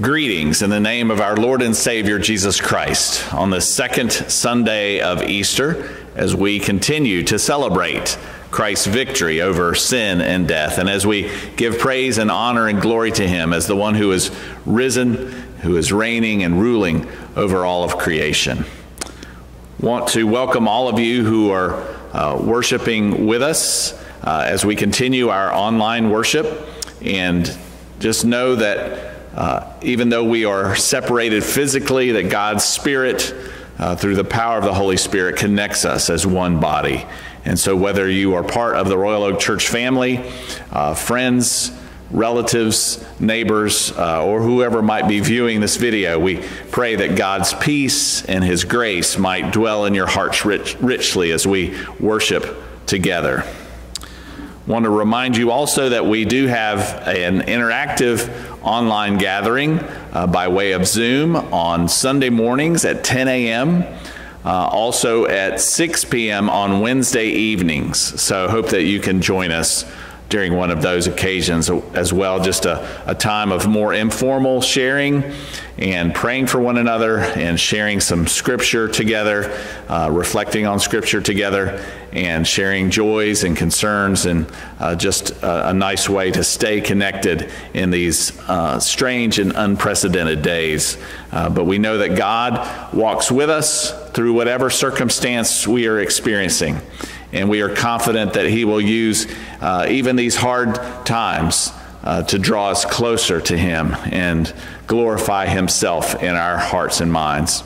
Greetings in the name of our Lord and Savior Jesus Christ on the second Sunday of Easter as we continue to celebrate Christ's victory over sin and death, and as we give praise and honor and glory to Him as the one who is risen, who is reigning and ruling over all of creation. Want to welcome all of you who are uh, worshiping with us uh, as we continue our online worship, and just know that uh, even though we are separated physically, that God's Spirit, uh, through the power of the Holy Spirit, connects us as one body. And so, whether you are part of the Royal Oak Church family, uh, friends, relatives, neighbors, uh, or whoever might be viewing this video, we pray that God's peace and His grace might dwell in your hearts rich, richly as we worship together. Want to remind you also that we do have an interactive online gathering uh, by way of Zoom on Sunday mornings at 10 a.m. Uh, also at 6 p.m. on Wednesday evenings. So hope that you can join us during one of those occasions as well. Just a, a time of more informal sharing and praying for one another and sharing some scripture together, uh, reflecting on scripture together, and sharing joys and concerns, and uh, just a, a, nice way to stay connected in these uh, strange and unprecedented days. Uh, but we know that God walks with us through whatever circumstance we are experiencing. And we are confident that He will use uh, even these hard times uh, to draw us closer to Him and glorify Himself in our hearts and minds.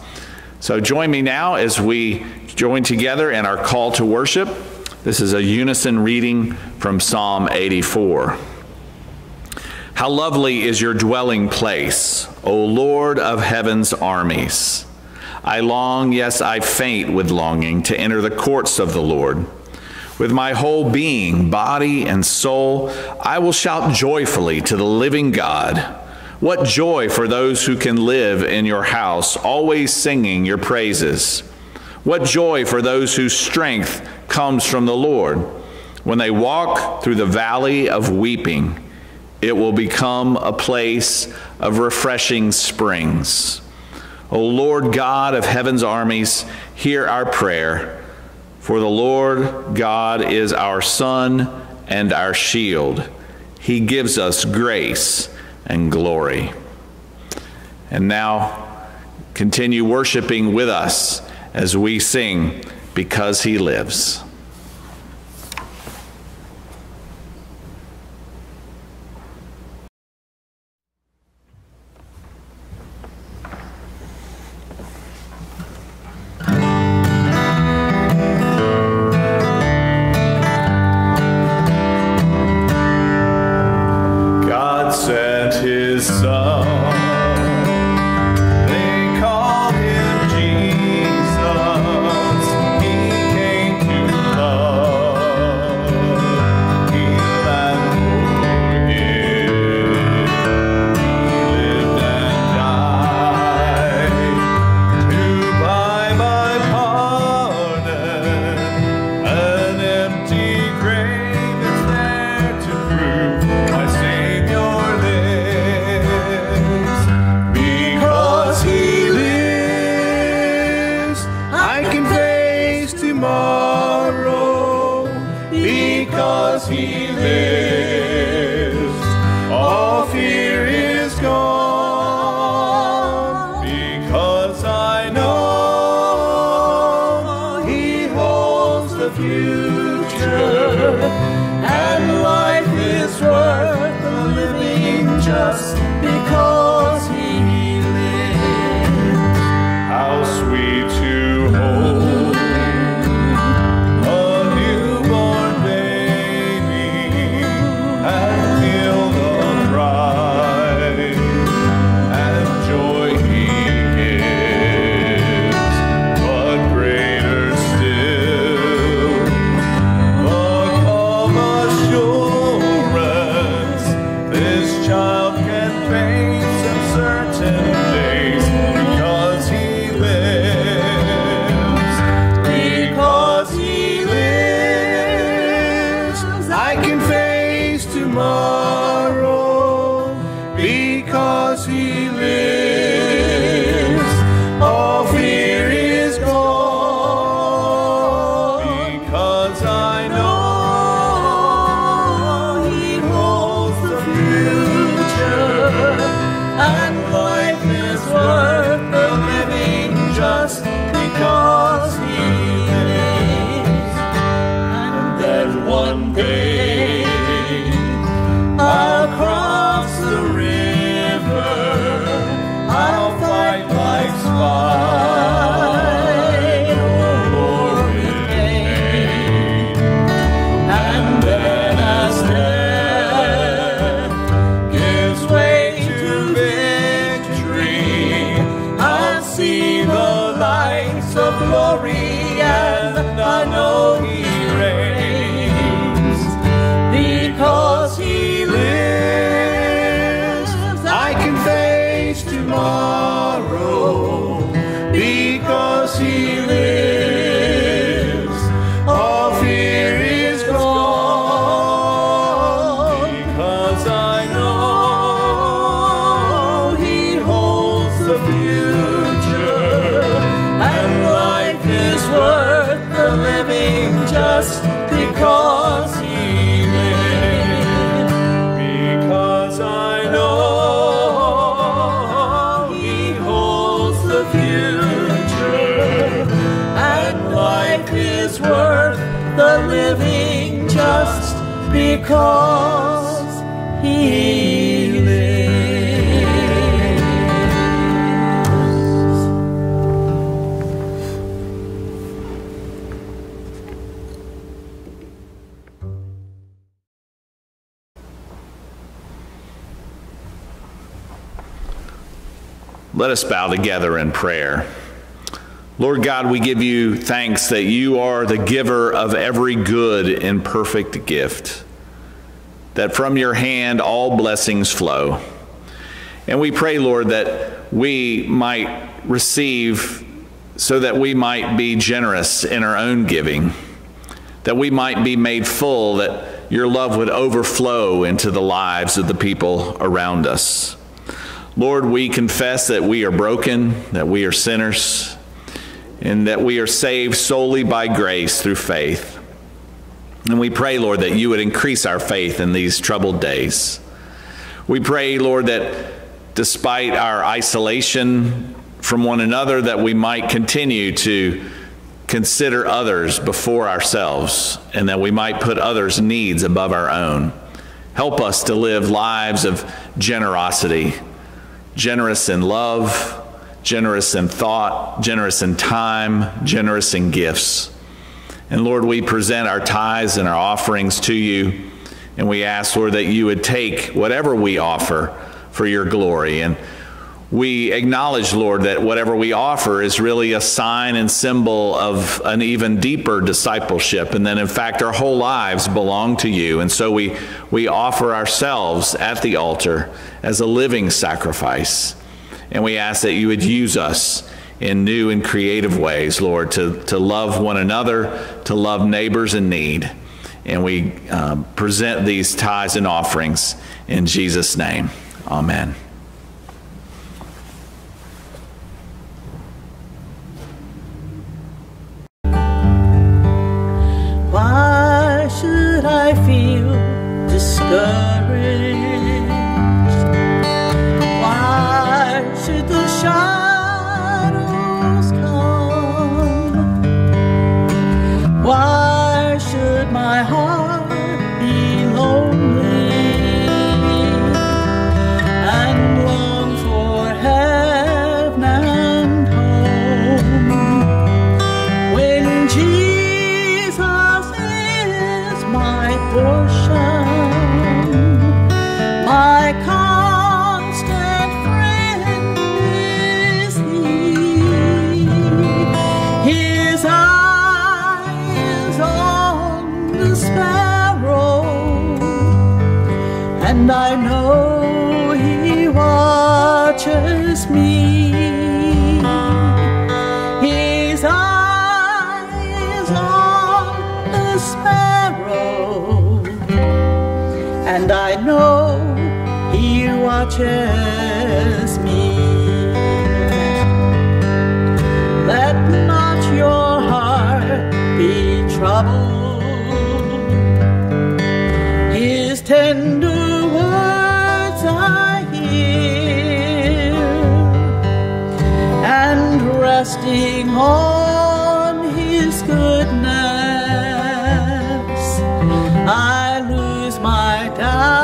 So join me now as we join together in our call to worship. This is a unison reading from Psalm 84. How lovely is your dwelling place, O Lord of heaven's armies. I long, yes, I faint with longing to enter the courts of the Lord. With my whole being, body, and soul, I will shout joyfully to the living God. What joy for those who can live in your house, always singing your praises. What joy for those whose strength comes from the Lord. When they walk through the valley of weeping, it will become a place of refreshing springs. O Lord God of heaven's armies, hear our prayer. For the Lord God is our sun and our shield. He gives us grace and glory. And now continue worshiping with us as we sing, Because He Lives. He because he lives. Let us bow together in prayer. Lord God, we give you thanks that you are the giver of every good and perfect gift, that from your hand all blessings flow. And we pray, Lord, that we might receive so that we might be generous in our own giving, that we might be made full, that your love would overflow into the lives of the people around us. Lord, we confess that we are broken, that we are sinners, and that we are saved solely by grace through faith. And we pray, Lord, that you would increase our faith in these troubled days. We pray, Lord, that despite our isolation from one another, that we might continue to consider others before ourselves and that we might put others' needs above our own. Help us to live lives of generosity generous in love, generous in thought, generous in time, generous in gifts. And Lord, we present our tithes and our offerings to you, and we ask, Lord, that you would take whatever we offer for your glory. And we acknowledge, Lord, that whatever we offer is really a sign and symbol of an even deeper discipleship, and that in fact our whole lives belong to you. And so we, we offer ourselves at the altar as a living sacrifice. And we ask that you would use us in new and creative ways, Lord, to, to love one another, to love neighbors in need. And we um, present these tithes and offerings in Jesus' name. Amen. Why should I feel discouraged? My heart my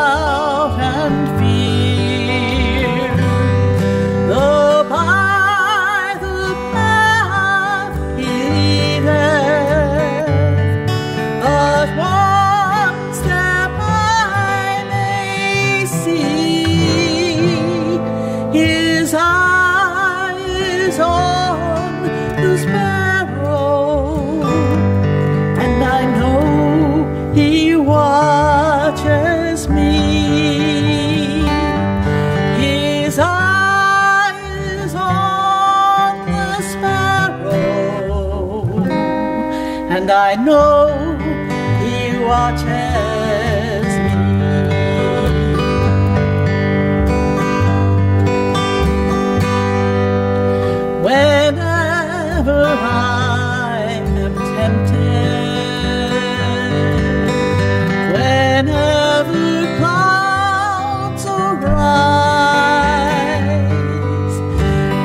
know he watches me. Whenever I am tempted, whenever clouds arise,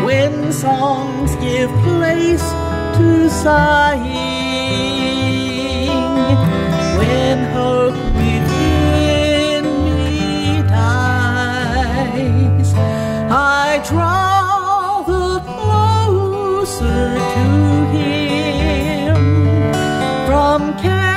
when songs give place to sighing, draw closer to him. From care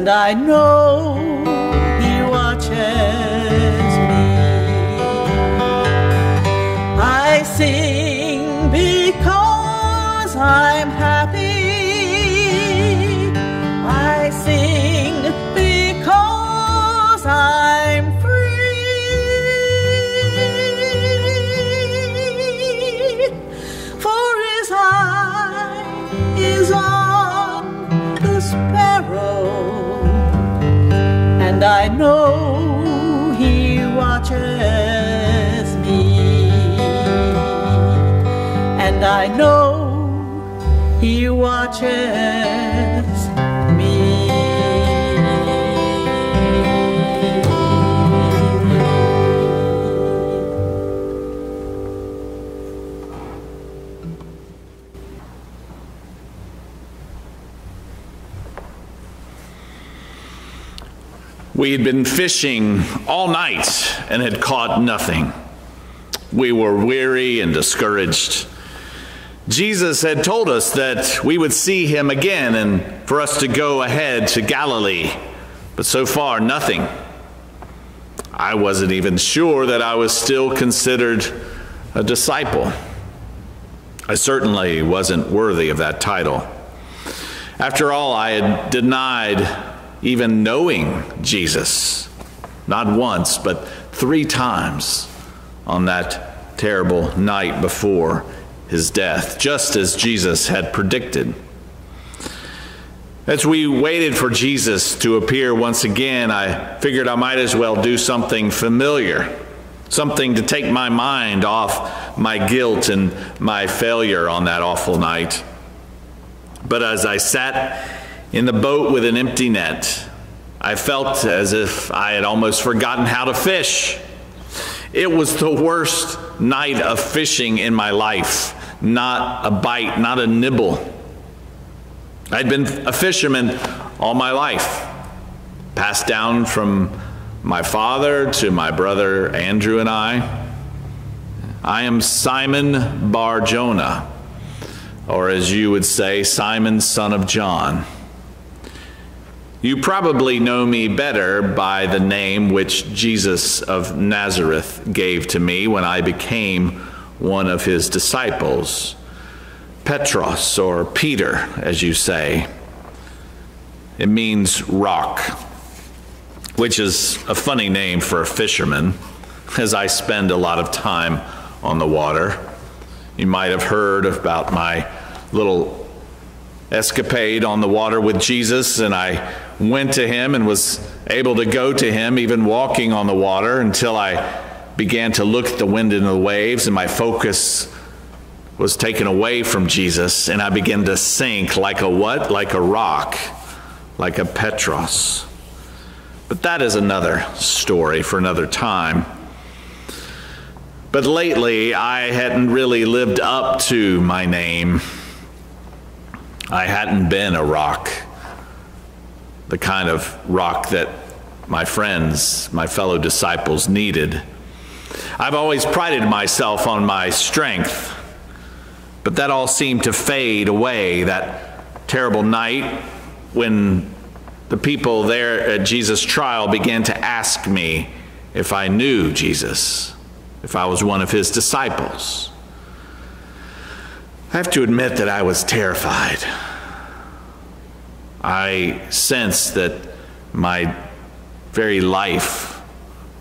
and I know I know he watches me, and I know he watches We had been fishing all night and had caught nothing. We were weary and discouraged. Jesus had told us that we would see him again and for us to go ahead to Galilee, but so far, nothing. I wasn't even sure that I was still considered a disciple. I certainly wasn't worthy of that title. After all, I had denied even knowing Jesus, not once, but three times on that terrible night before his death, just as Jesus had predicted. As we waited for Jesus to appear once again, I figured I might as well do something familiar, something to take my mind off my guilt and my failure on that awful night. But as I sat in the boat with an empty net, I felt as if I had almost forgotten how to fish. It was the worst night of fishing in my life. Not a bite, not a nibble. I'd been a fisherman all my life, passed down from my father to my brother Andrew and I. I am Simon Bar Jonah, or as you would say, Simon, son of John. You probably know me better by the name which Jesus of Nazareth gave to me when I became one of his disciples. Petros, or Peter, as you say. It means rock, which is a funny name for a fisherman, as I spend a lot of time on the water. You might have heard about my little escapade on the water with Jesus, and I went to him and was able to go to him, even walking on the water, until I began to look at the wind and the waves, and my focus was taken away from Jesus, and I began to sink like a what? Like a rock, like a Petros. But that is another story for another time. But lately, I hadn't really lived up to my name. I hadn't been a rock, the kind of rock that my friends, my fellow disciples needed. I've always prided myself on my strength, but that all seemed to fade away that terrible night when the people there at Jesus' trial began to ask me if I knew Jesus, if I was one of his disciples. I have to admit that I was terrified. I sensed that my very life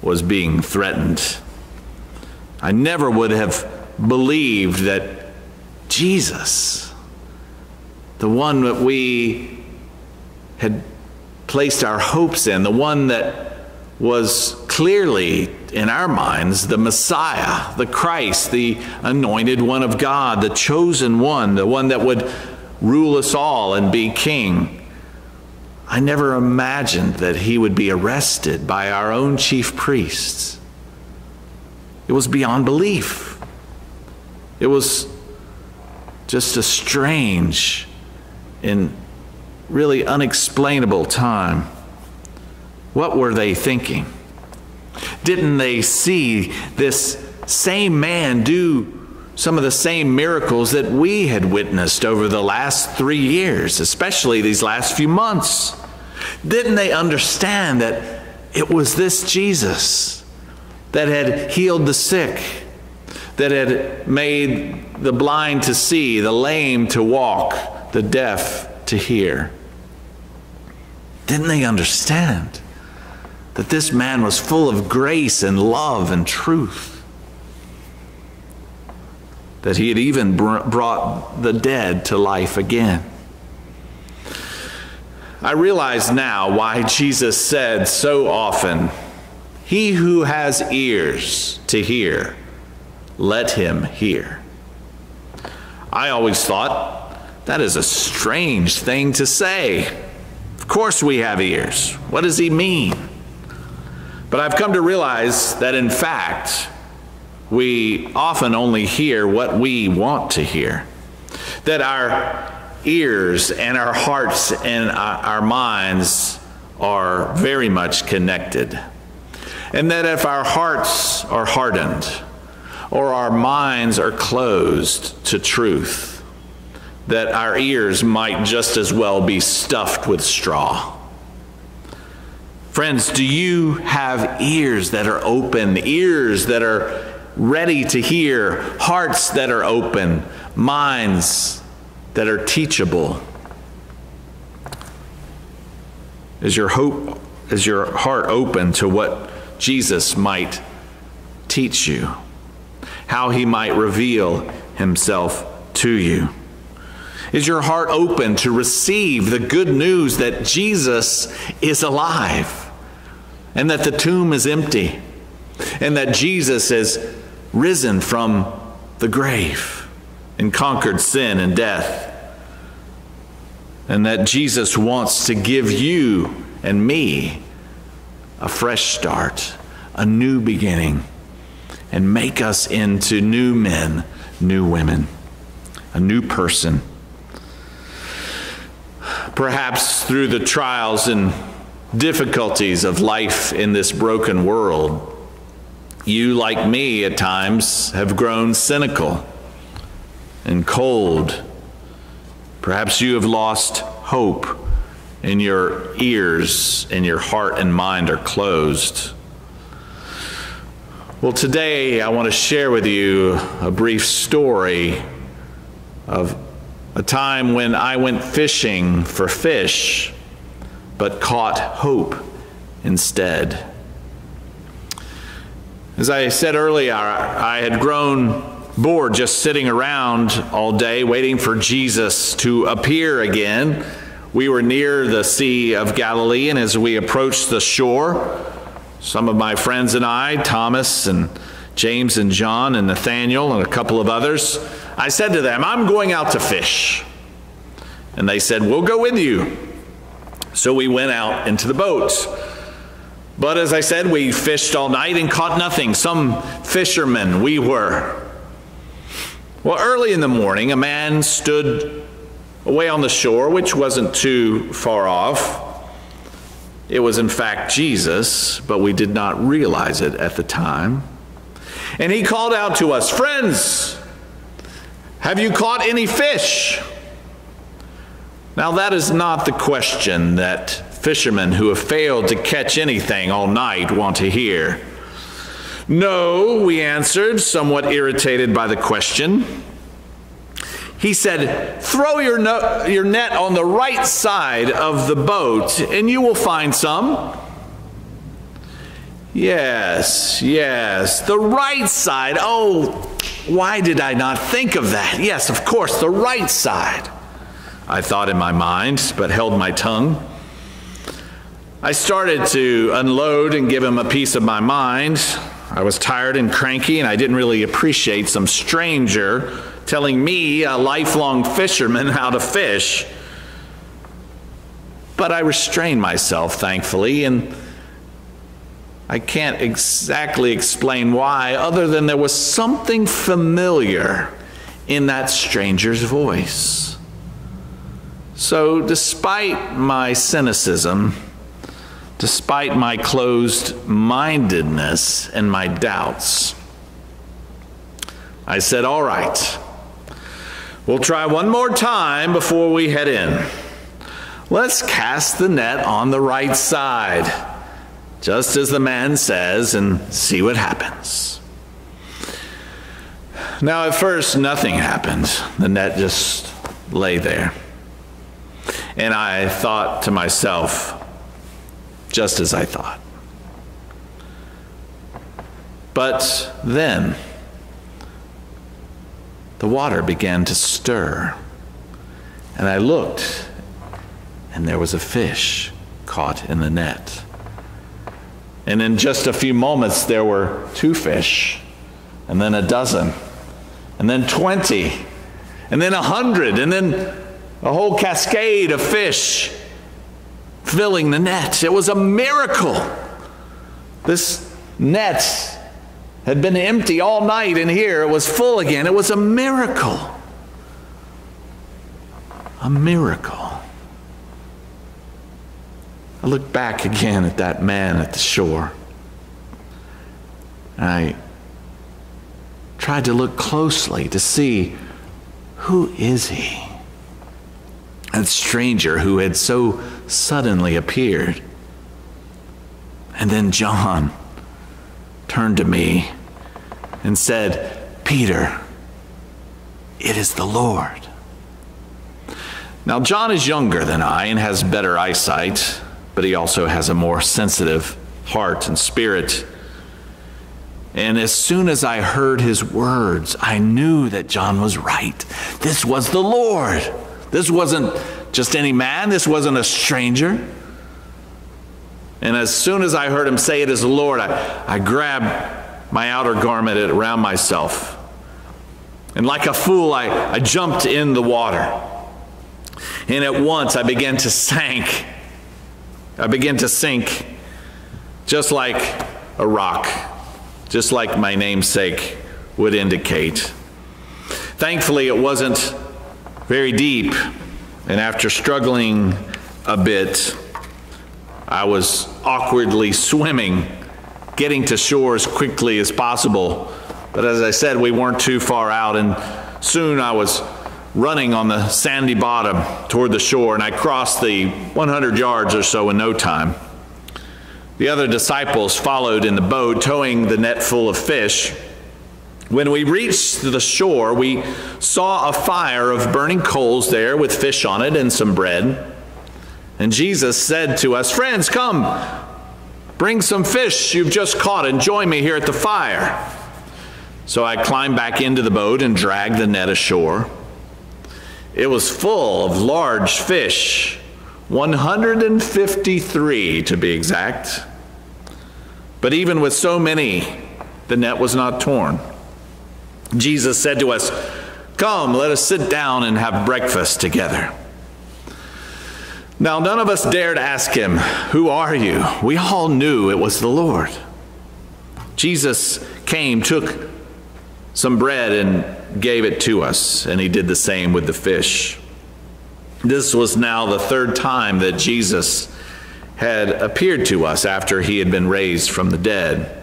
was being threatened. I never would have believed that Jesus, the one that we had placed our hopes in, the one that was clearly in our minds the Messiah, the Christ, the anointed one of God, the chosen one, the one that would rule us all and be king. I never imagined that he would be arrested by our own chief priests. It was beyond belief. It was just a strange and really unexplainable time. What were they thinking? Didn't they see this same man do some of the same miracles that we had witnessed over the last three years, especially these last few months? Didn't they understand that it was this Jesus that had healed the sick, that had made the blind to see, the lame to walk, the deaf to hear? Didn't they understand that this man was full of grace and love and truth? That he had even brought the dead to life again. I realize now why Jesus said so often, He who has ears to hear, let him hear. I always thought that is a strange thing to say. Of course, we have ears. What does he mean? But I've come to realize that in fact, we often only hear what we want to hear. That our ears and our hearts and our minds are very much connected. And that if our hearts are hardened or our minds are closed to truth, that our ears might just as well be stuffed with straw. Friends, do you have ears that are open, ears that are ready to hear, hearts that are open, minds that are teachable? Is your hope, is your heart open to what Jesus might teach you? How he might reveal himself to you? Is your heart open to receive the good news that Jesus is alive and that the tomb is empty and that Jesus has risen from the grave and conquered sin and death? And that Jesus wants to give you and me a fresh start, a new beginning, and make us into new men, new women, a new person perhaps through the trials and difficulties of life in this broken world, you, like me, at times have grown cynical and cold. Perhaps you have lost hope and your ears and your heart and mind are closed. Well, today I want to share with you a brief story of a time when I went fishing for fish, but caught hope instead. As I said earlier, I had grown bored just sitting around all day waiting for Jesus to appear again. We were near the Sea of Galilee, and as we approached the shore, some of my friends and I, Thomas and James and John and Nathaniel and a couple of others, I said to them, I'm going out to fish. And they said, We'll go with you. So we went out into the boat. But as I said, we fished all night and caught nothing. Some fishermen we were. Well, early in the morning, a man stood away on the shore, which wasn't too far off. It was, in fact, Jesus, but we did not realize it at the time. And he called out to us, Friends, have you caught any fish? Now, that is not the question that fishermen who have failed to catch anything all night want to hear. No, we answered, somewhat irritated by the question. He said, Throw your, no- your net on the right side of the boat, and you will find some. Yes, yes, the right side. Oh, why did I not think of that? Yes, of course, the right side. I thought in my mind, but held my tongue. I started to unload and give him a piece of my mind. I was tired and cranky, and I didn't really appreciate some stranger telling me, a lifelong fisherman, how to fish. But I restrained myself, thankfully, and I can't exactly explain why, other than there was something familiar in that stranger's voice. So, despite my cynicism, despite my closed mindedness and my doubts. I said, All right, we'll try one more time before we head in. Let's cast the net on the right side, just as the man says, and see what happens. Now, at first, nothing happened. The net just lay there. And I thought to myself, just as I thought. But then the water began to stir, and I looked, and there was a fish caught in the net. And in just a few moments, there were two fish, and then a dozen, and then 20, and then a hundred, and then a whole cascade of fish filling the net. It was a miracle. This net had been empty all night, and here it was full again. It was a miracle. A miracle. I looked back again at that man at the shore. I tried to look closely to see who is he? That stranger who had so suddenly appeared. And then John turned to me and said, Peter, it is the Lord. Now, John is younger than I and has better eyesight, but he also has a more sensitive heart and spirit. And as soon as I heard his words, I knew that John was right. This was the Lord. This wasn't just any man, this wasn't a stranger. And as soon as I heard him say it is the Lord, I, I grabbed my outer garment around myself. And like a fool, I, I jumped in the water. And at once I began to sink. I began to sink just like a rock, just like my namesake would indicate. Thankfully, it wasn't very deep. And after struggling a bit, I was awkwardly swimming, getting to shore as quickly as possible. But as I said, we weren't too far out, and soon I was running on the sandy bottom toward the shore, and I crossed the 100 yards or so in no time. The other disciples followed in the boat, towing the net full of fish. When we reached the shore, we saw a fire of burning coals there with fish on it and some bread. And Jesus said to us, Friends, come, bring some fish you've just caught and join me here at the fire. So I climbed back into the boat and dragged the net ashore. It was full of large fish, 153 to be exact. But even with so many, the net was not torn. Jesus said to us, Come, let us sit down and have breakfast together. Now, none of us dared ask him, Who are you? We all knew it was the Lord. Jesus came, took some bread, and gave it to us, and he did the same with the fish. This was now the third time that Jesus had appeared to us after he had been raised from the dead.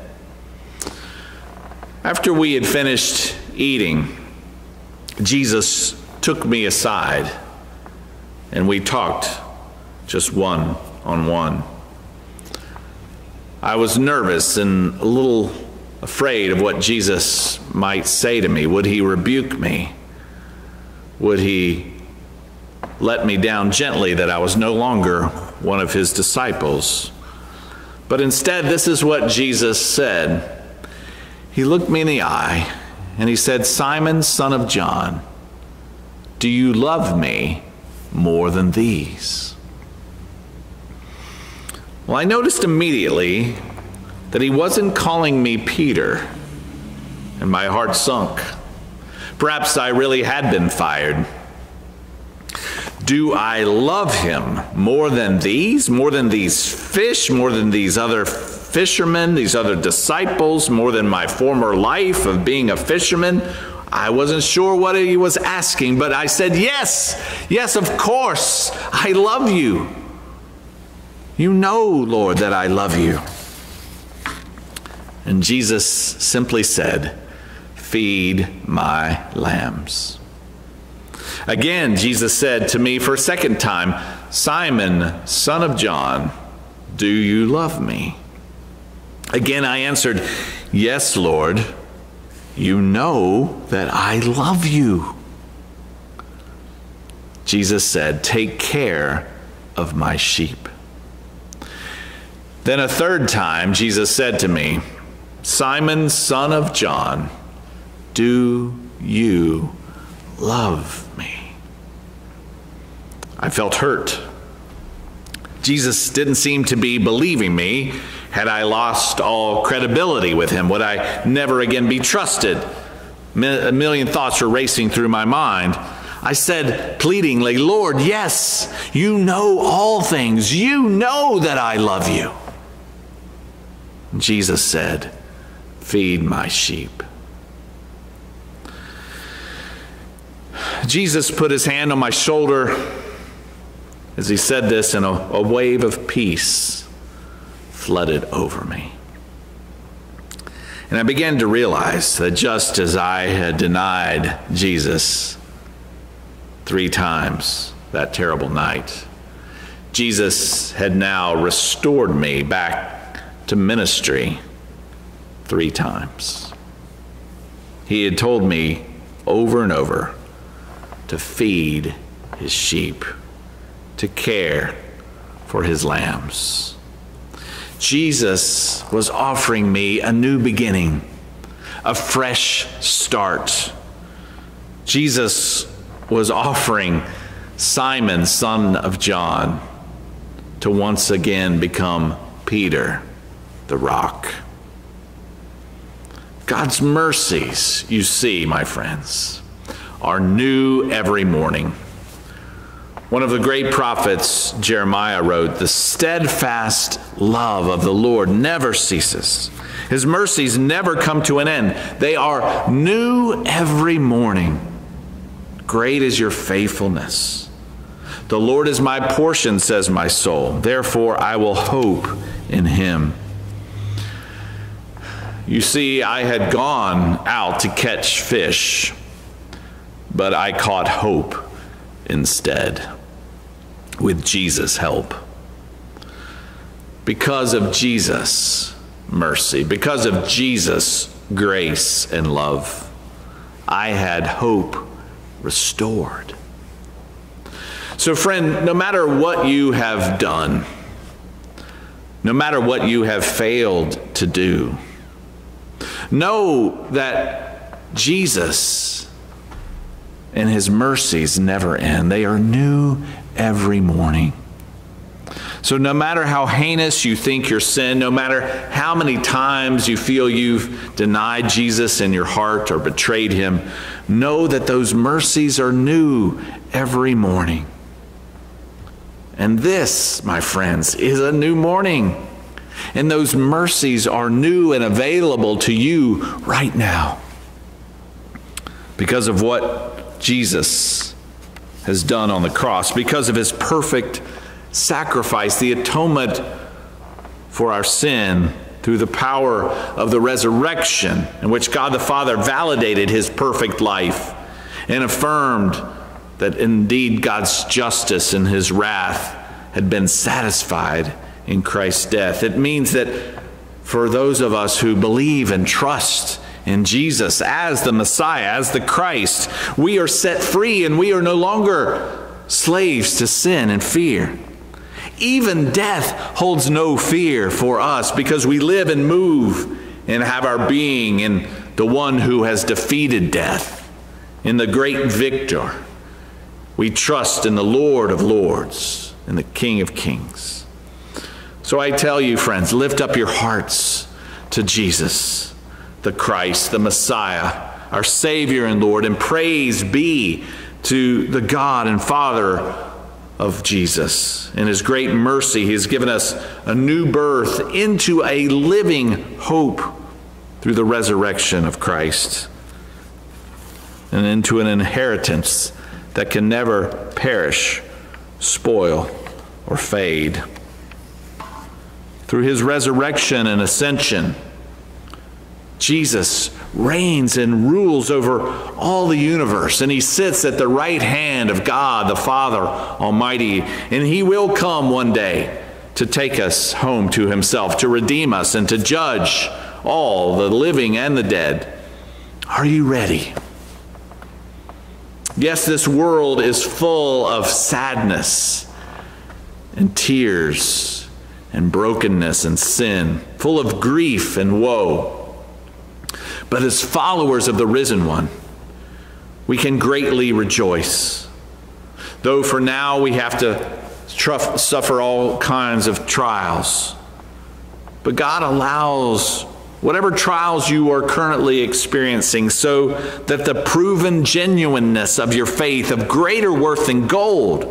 After we had finished eating, Jesus took me aside and we talked just one on one. I was nervous and a little afraid of what Jesus might say to me. Would he rebuke me? Would he let me down gently that I was no longer one of his disciples? But instead, this is what Jesus said. He looked me in the eye and he said, Simon, son of John, do you love me more than these? Well, I noticed immediately that he wasn't calling me Peter, and my heart sunk. Perhaps I really had been fired. Do I love him more than these, more than these fish, more than these other fishermen, these other disciples, more than my former life of being a fisherman? I wasn't sure what he was asking, but I said, Yes, yes, of course, I love you. You know, Lord, that I love you. And Jesus simply said, Feed my lambs. Again, Jesus said to me for a second time, Simon, son of John, do you love me? Again, I answered, Yes, Lord. You know that I love you. Jesus said, Take care of my sheep. Then a third time, Jesus said to me, Simon, son of John, do you love me? I felt hurt. Jesus didn't seem to be believing me. Had I lost all credibility with him? Would I never again be trusted? A million thoughts were racing through my mind. I said pleadingly, Lord, yes, you know all things. You know that I love you. Jesus said, Feed my sheep. Jesus put his hand on my shoulder as he said this, and a, a wave of peace flooded over me. And I began to realize that just as I had denied Jesus three times that terrible night, Jesus had now restored me back to ministry three times. He had told me over and over to feed his sheep, to care for his lambs. Jesus was offering me a new beginning, a fresh start. Jesus was offering Simon, son of John, to once again become Peter, the rock. God's mercies, you see, my friends, are new every morning. One of the great prophets, Jeremiah, wrote, The steadfast love of the Lord never ceases. His mercies never come to an end. They are new every morning. Great is your faithfulness. The Lord is my portion, says my soul. Therefore, I will hope in him. You see, I had gone out to catch fish, but I caught hope instead with Jesus' help. Because of Jesus' mercy, because of Jesus' grace and love, I had hope restored. So, friend, no matter what you have done, no matter what you have failed to do, know that Jesus and his mercies never end. They are new every morning. So, no matter how heinous you think your sin, no matter how many times you feel you've denied Jesus in your heart or betrayed him, know that those mercies are new every morning. And this, my friends, is a new morning. And those mercies are new and available to you right now because of what Jesus has done on the cross, because of his perfect sacrifice, the atonement for our sin through the power of the resurrection, in which God the Father validated his perfect life and affirmed that indeed God's justice and his wrath had been satisfied in Christ's death. It means that for those of us who believe and trust in Jesus as the Messiah, as the Christ, we are set free and we are no longer slaves to sin and fear. Even death holds no fear for us because we live and move and have our being in the one who has defeated death, in the great victor. We trust in the Lord of Lords and the King of Kings. So I tell you, friends, lift up your hearts to Jesus, the Christ, the Messiah, our Savior and Lord, and praise be to the God and Father of Jesus. In His great mercy, He has given us a new birth into a living hope through the resurrection of Christ and into an inheritance that can never perish, spoil, or fade. Through his resurrection and ascension, Jesus reigns and rules over all the universe, and he sits at the right hand of God the Father Almighty, and he will come one day to take us home to himself, to redeem us, and to judge all the living and the dead. Are you ready? Yes, this world is full of sadness and tears and brokenness and sin, full of grief and woe. But as followers of the risen one, we can greatly rejoice. Though for now we have to suffer all kinds of trials. But God allows whatever trials you are currently experiencing, so that the proven genuineness of your faith, of greater worth than gold,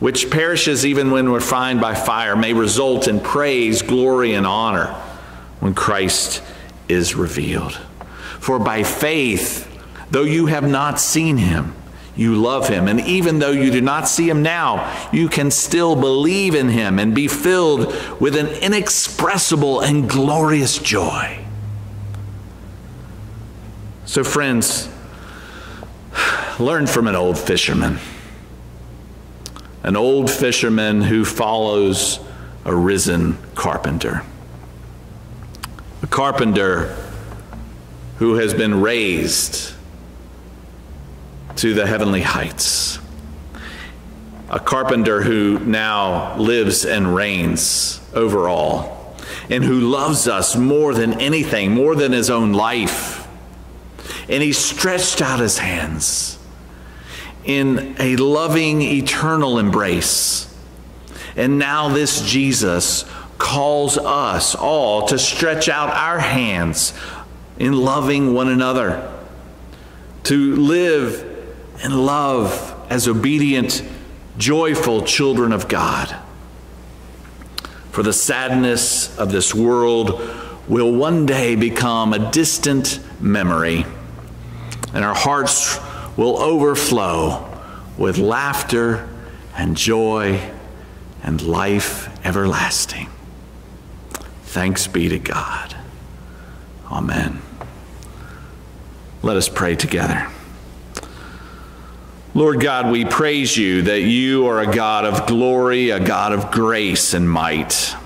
which perishes even when refined by fire, may result in praise, glory, and honor when Christ is revealed. For by faith, though you have not seen him, you love him. And even though you do not see him now, you can still believe in him and be filled with an inexpressible and glorious joy. So, friends, learn from an old fisherman. An old fisherman who follows a risen carpenter. A carpenter who has been raised to the heavenly heights. A carpenter who now lives and reigns over all, and who loves us more than anything, more than his own life. And he stretched out his hands in a loving, eternal embrace. And now, this Jesus calls us all to stretch out our hands in loving one another, to live and love as obedient, joyful children of God. For the sadness of this world will one day become a distant memory, and our hearts will overflow with laughter and joy and life everlasting. Thanks be to God. Amen. Let us pray together. Lord God, we praise you that you are a God of glory, a God of grace and might.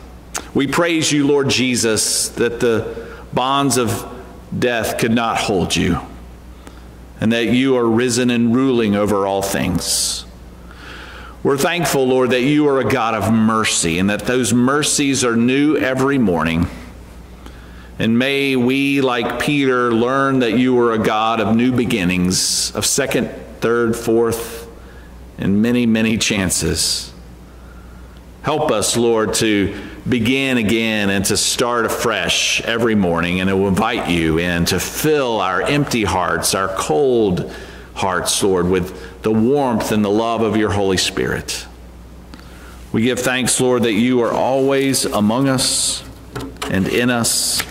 We praise you, Lord Jesus, that the bonds of death could not hold you, and that you are risen and ruling over all things. We're thankful, Lord, that you are a God of mercy and that those mercies are new every morning. And may we, like Peter, learn that you are a God of new beginnings, of second third, fourth, and many, many chances. Help us, Lord, to begin again and to start afresh every morning. And will invite you in to fill our empty hearts, our cold hearts, Lord, with the warmth and the love of your Holy Spirit. We give thanks, Lord, that you are always among us and in us.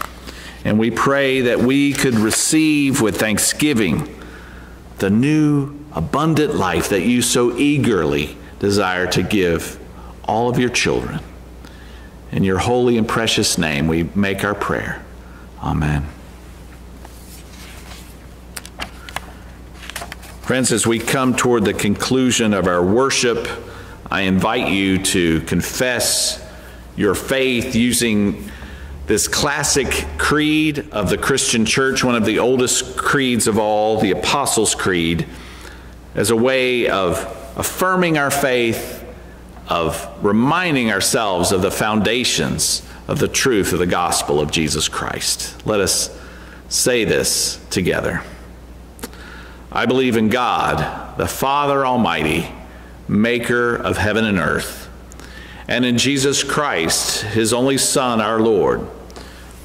And we pray that we could receive with thanksgiving the new abundant life that you so eagerly desire to give all of your children. In your holy and precious name, we make our prayer. Amen. Friends, as we come toward the conclusion of our worship, I invite you to confess your faith using this classic creed of the Christian church, one of the oldest creeds of all, the Apostles' Creed as a way of affirming our faith, of reminding ourselves of the foundations of the truth of the gospel of Jesus Christ. Let us say this together. I believe in God, the Father Almighty, maker of heaven and earth and in Jesus Christ, his only Son, our Lord,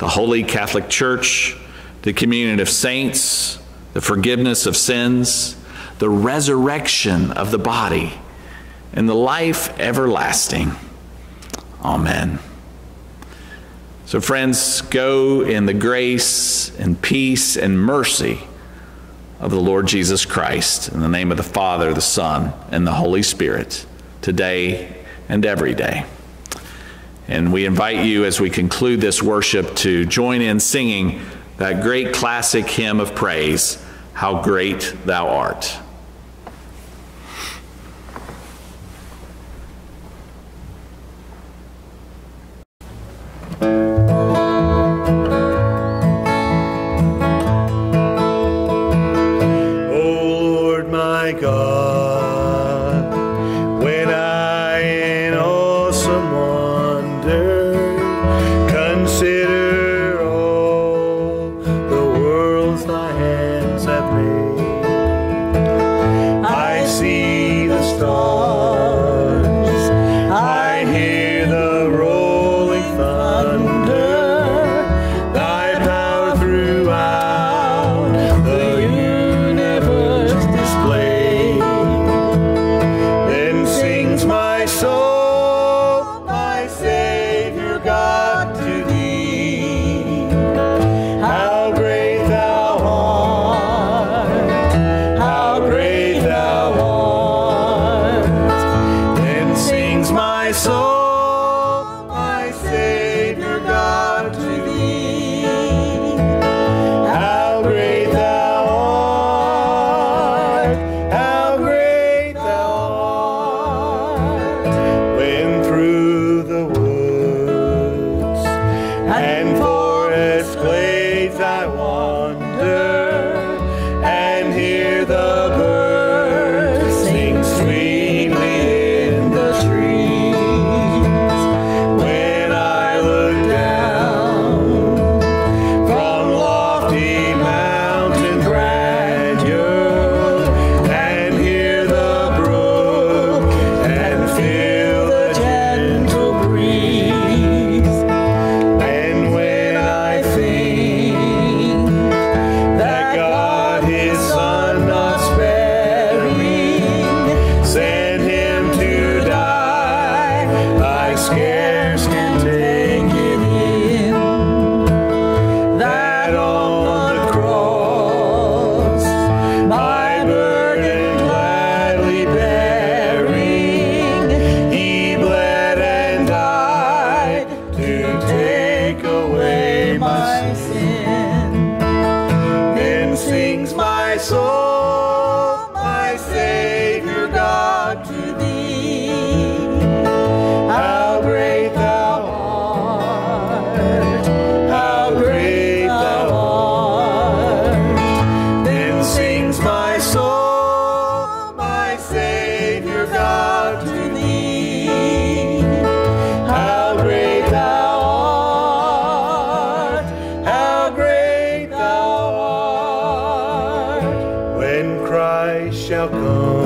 the holy Catholic Church, the communion of saints, the forgiveness of sins, the resurrection of the body, and the life everlasting. Amen. So, friends, go in the grace and peace and mercy of the Lord Jesus Christ, in the name of the Father, the Son, and the Holy Spirit, today and every day. And we invite you as we conclude this worship to join in singing that great classic hymn of praise, How Great Thou Art. shall come. We shall.